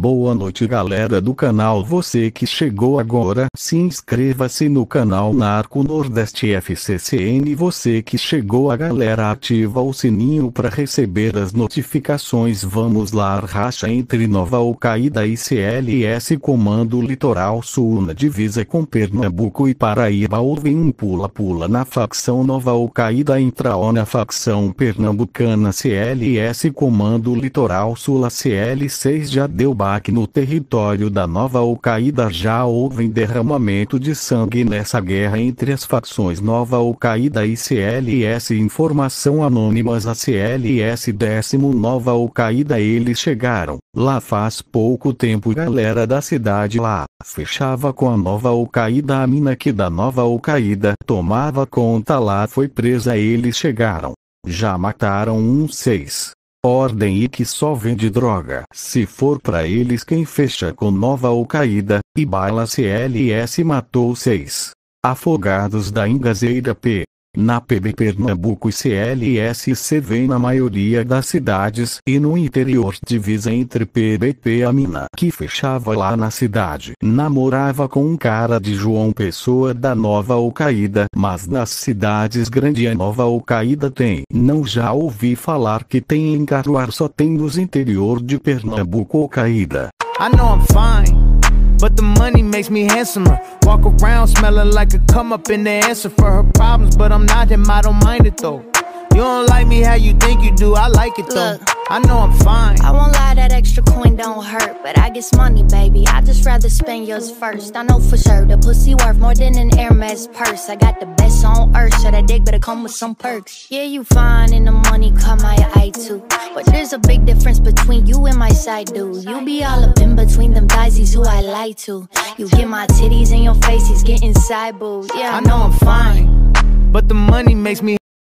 Boa noite galera do canal. Você que chegou agora se inscreva-se no canal Narco Nordeste FCCN você que chegou a galera ativa o sininho para receber as notificações. Vamos lá racha entre Nova Alcaída e CLS Comando Litoral Sul na divisa com Pernambuco e Paraíba. Houve um pula-pula na facção Nova Alcaída entra na facção pernambucana. CLS Comando Litoral Sul a CL6 já deu baque no território da Nova Al-Qaeda. Já houve derramamento de sangue nessa guerra entre as facções Nova Al-Qaeda e CLS Informação anônimas a CLS décimo Nova Al-Qaeda. Eles chegaram, lá faz pouco tempo. Galera da cidade lá, fechava com a Nova Al-Qaeda. A mina que da Nova Al-Qaeda tomava conta lá foi presa. Eles chegaram, já mataram um seis ordem e que só vende droga. Se for para eles quem fecha com Nova Al-Qaeda, e Bala CLS matou seis afogados da Ingazeira P. Na PB Pernambuco e CLSC na maioria das cidades e no interior divisa entre PBP e a mina que fechava lá na cidade. Namorava com um cara de João Pessoa da Nova Alcaída, mas nas cidades grandes a Nova Alcaída tem. Não já ouvi falar que tem em Caruar só tem nos interior de Pernambuco Alcaída. I know I'm fine. But the money makes me handsomer. Walk around smelling like a come up in the answer for her problems. But I'm not him, I don't mind it though. You don't like me how you think you do, I like it though. Look, I know I'm fine. I won't lie, that extra coin don't hurt. But I guess money, baby. I just rather spend yours first. I know for sure the pussy worth more than an Hermes purse. I got the best on earth, so that dick better come with some perks. Yeah, you fine, and the money come my eye too. But there's a big difference between you and my side dude. You be all up in between them lie to. You get my titties in your face, he's getting side. Yeah, I know I'm fine. But the money makes me